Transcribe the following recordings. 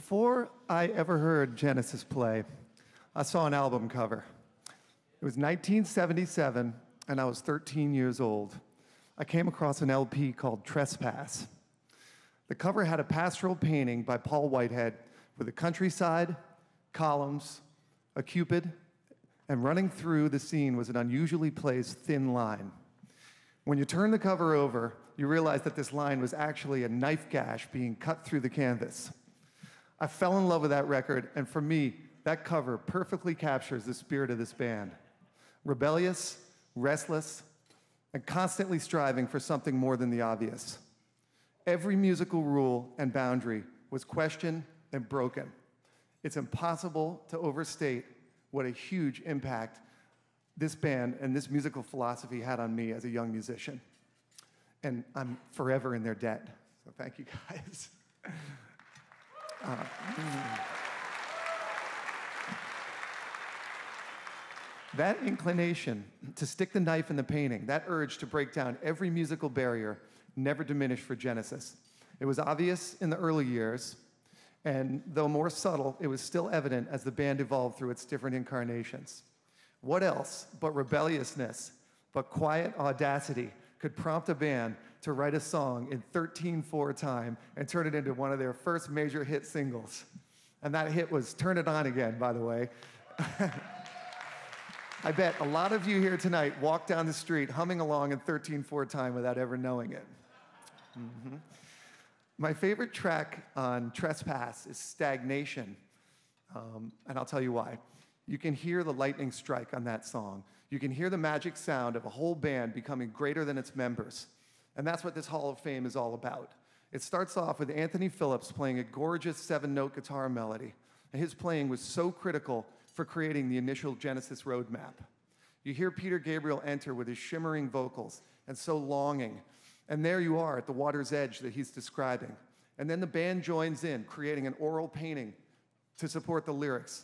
Before I ever heard Genesis play, I saw an album cover. It was 1977, and I was 13 years old. I came across an LP called Trespass. The cover had a pastoral painting by Paul Whitehead with a countryside, columns, a cupid, and running through the scene was an unusually placed thin line. When you turn the cover over, you realize that this line was actually a knife gash being cut through the canvas. I fell in love with that record, and for me, that cover perfectly captures the spirit of this band. Rebellious, restless, and constantly striving for something more than the obvious. Every musical rule and boundary was questioned and broken. It's impossible to overstate what a huge impact this band and this musical philosophy had on me as a young musician. And I'm forever in their debt. So thank you guys. Uh, mm. That inclination to stick the knife in the painting, that urge to break down every musical barrier, never diminished for Genesis. It was obvious in the early years, and though more subtle, it was still evident as the band evolved through its different incarnations. What else but rebelliousness, but quiet audacity could prompt a band to write a song in 13 4 time and turn it into one of their first major hit singles? And that hit was Turn It On Again, by the way. I bet a lot of you here tonight walk down the street humming along in 13 4 time without ever knowing it. Mm-hmm. My favorite track on Trespass is Stagnation, um, and I'll tell you why. You can hear the lightning strike on that song. You can hear the magic sound of a whole band becoming greater than its members. And that's what this Hall of Fame is all about. It starts off with Anthony Phillips playing a gorgeous seven note guitar melody. And his playing was so critical for creating the initial Genesis roadmap. You hear Peter Gabriel enter with his shimmering vocals and so longing. And there you are at the water's edge that he's describing. And then the band joins in, creating an aural painting to support the lyrics.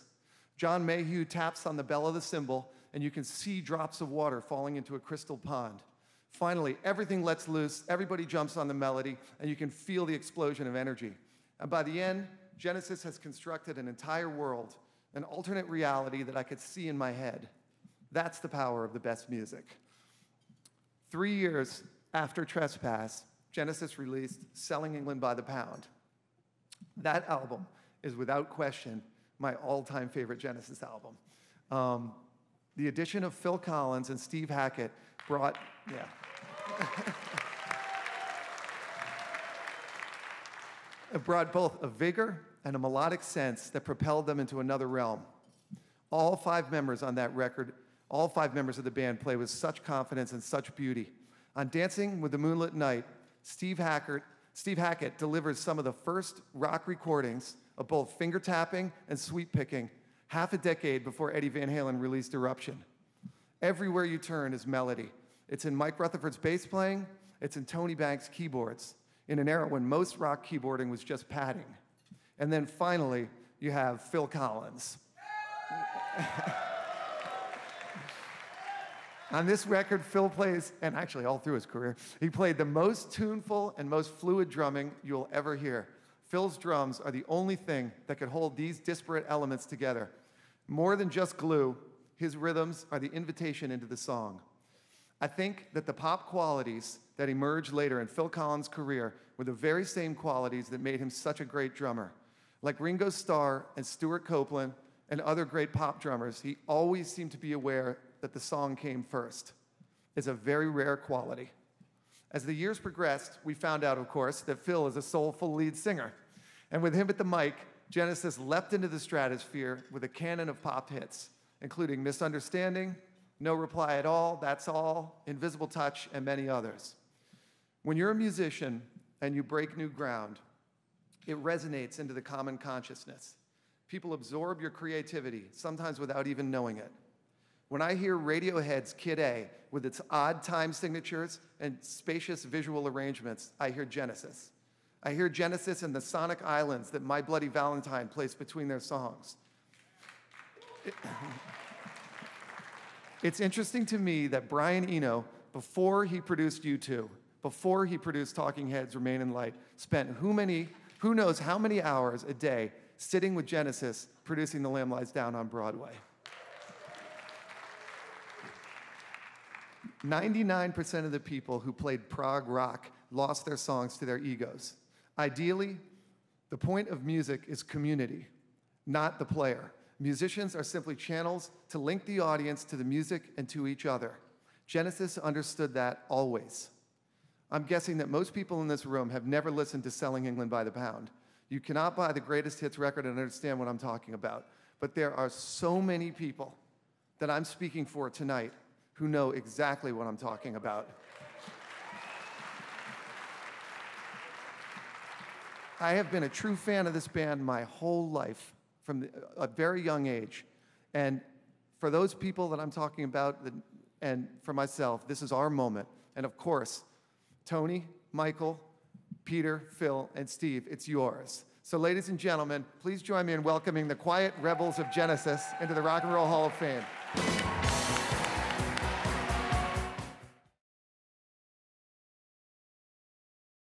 John Mayhew taps on the bell of the cymbal, and you can see drops of water falling into a crystal pond. Finally, everything lets loose, everybody jumps on the melody, and you can feel the explosion of energy. And by the end, Genesis has constructed an entire world an alternate reality that I could see in my head. That's the power of the best music. Three years after Trespass, Genesis released Selling England by the Pound. That album is without question my all time favorite Genesis album. Um, the addition of Phil Collins and Steve Hackett brought, yeah. it brought both a vigor and a melodic sense that propelled them into another realm. All five members on that record, all five members of the band play with such confidence and such beauty. On Dancing with the Moonlit Knight, Steve Hackett, Steve Hackett delivers some of the first rock recordings of both finger tapping and sweep picking, half a decade before Eddie Van Halen released Eruption. Everywhere you turn is melody. It's in Mike Rutherford's bass playing, it's in Tony Banks' keyboards, in an era when most rock keyboarding was just padding. And then finally, you have Phil Collins. On this record, Phil plays, and actually all through his career, he played the most tuneful and most fluid drumming you'll ever hear. Phil's drums are the only thing that could hold these disparate elements together. More than just glue, his rhythms are the invitation into the song. I think that the pop qualities that emerged later in Phil Collins' career were the very same qualities that made him such a great drummer. Like Ringo Starr and Stewart Copeland and other great pop drummers, he always seemed to be aware that the song came first. It's a very rare quality. As the years progressed, we found out, of course, that Phil is a soulful lead singer. And with him at the mic, Genesis leapt into the stratosphere with a canon of pop hits, including Misunderstanding, No Reply at All, That's All, Invisible Touch, and many others. When you're a musician and you break new ground, it resonates into the common consciousness. People absorb your creativity, sometimes without even knowing it. When I hear Radiohead's Kid A with its odd time signatures and spacious visual arrangements, I hear Genesis. I hear Genesis and the sonic islands that My Bloody Valentine placed between their songs. it's interesting to me that Brian Eno, before he produced U2, before he produced Talking Heads, Remain in Light, spent who many who knows how many hours a day sitting with Genesis, producing The Lamb Lies Down on Broadway. 99% of the people who played prog rock lost their songs to their egos. Ideally, the point of music is community, not the player. Musicians are simply channels to link the audience to the music and to each other. Genesis understood that always. I'm guessing that most people in this room have never listened to Selling England by the Pound. You cannot buy the greatest hits record and understand what I'm talking about. But there are so many people that I'm speaking for tonight who know exactly what I'm talking about. I have been a true fan of this band my whole life from a very young age. And for those people that I'm talking about, and for myself, this is our moment. And of course, Tony, Michael, Peter, Phil, and Steve, it's yours. So, ladies and gentlemen, please join me in welcoming the quiet rebels of Genesis into the Rock and Roll Hall of Fame.